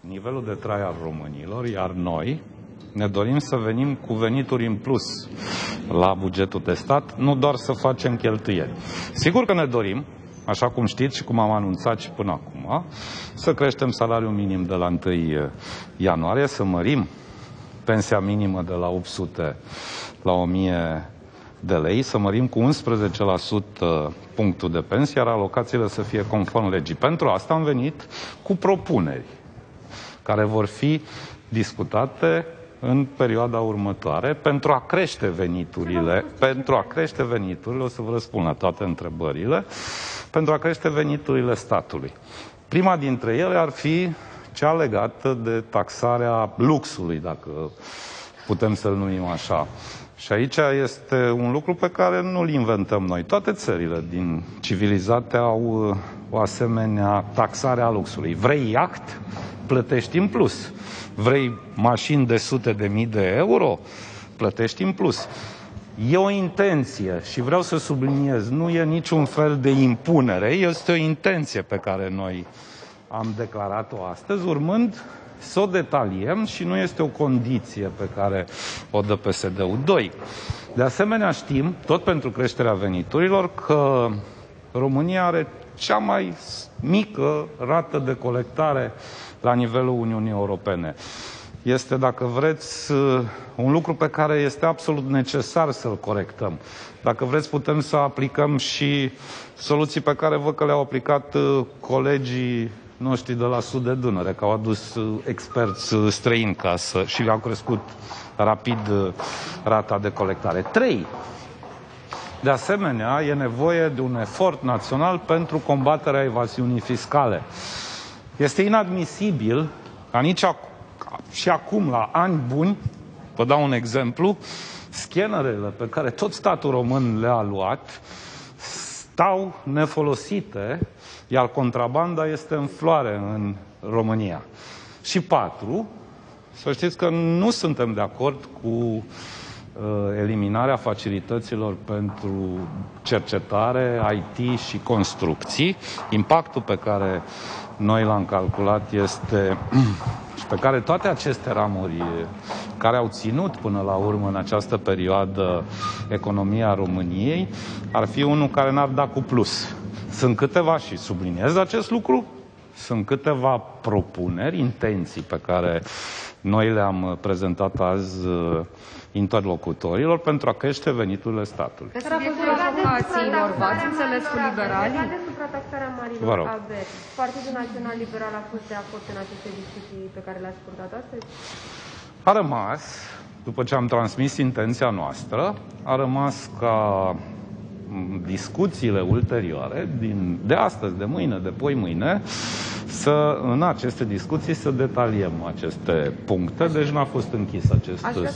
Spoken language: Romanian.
nivelul de trai al românilor, iar noi ne dorim să venim cu venituri în plus la bugetul de stat, nu doar să facem cheltuieli. Sigur că ne dorim, așa cum știți și cum am anunțat și până acum, să creștem salariul minim de la 1 ianuarie, să mărim pensia minimă de la 800 la 1000 de lei, să mărim cu 11% punctul de pensie, iar alocațiile să fie conform legii. Pentru asta am venit cu propuneri care vor fi discutate în perioada următoare pentru a crește veniturile, pentru a crește veniturile, o să vă răspund la toate întrebările, pentru a crește veniturile statului. Prima dintre ele ar fi cea legată de taxarea luxului, dacă putem să-l numim așa. Și aici este un lucru pe care nu-l inventăm noi. Toate țările din civilizate au uh, o asemenea taxare a luxului. Vrei iaht? Plătești în plus. Vrei mașini de sute de mii de euro? Plătești în plus. E o intenție și vreau să subliniez, nu e niciun fel de impunere, este o intenție pe care noi am declarat-o astăzi, urmând să o detaliem și nu este o condiție pe care o dă PSD-ul. Doi, de asemenea știm, tot pentru creșterea veniturilor, că România are cea mai mică rată de colectare la nivelul Uniunii Europene. Este, dacă vreți, un lucru pe care este absolut necesar să-l corectăm. Dacă vreți, putem să aplicăm și soluții pe care văd că le-au aplicat uh, colegii noștri de la sud de Dunăre, că au adus uh, experți uh, străini ca să, și le-au crescut rapid uh, rata de colectare. Trei. De asemenea, e nevoie de un efort național pentru combaterea evaziunii fiscale. Este inadmisibil ca nici ac- și acum, la ani buni, vă dau un exemplu, scanerele pe care tot statul român le-a luat stau nefolosite iar contrabanda este în floare în România. Și patru, să știți că nu suntem de acord cu uh, eliminarea facilităților pentru cercetare, IT și construcții. Impactul pe care noi l-am calculat este și pe care toate aceste ramuri care au ținut până la urmă în această perioadă economia României ar fi unul care n-ar da cu plus. Sunt câteva, și subliniez acest lucru, sunt câteva propuneri, intenții pe care noi le-am prezentat azi uh, interlocutorilor pentru a crește veniturile statului. Pe subiectul avocațiilor, v-ați înțeles cu liberalii? de suprataxarea marilor Vă rog. averi. Partidul Național Liberal a fost de acord în aceste discuții pe care le-ați purtat astăzi? A rămas, după ce am transmis intenția noastră, a rămas ca m, discuțiile ulterioare, din, de astăzi, de mâine, de poi mâine, să în aceste discuții să detaliem aceste puncte, deci n-a fost închis acest Aș vrea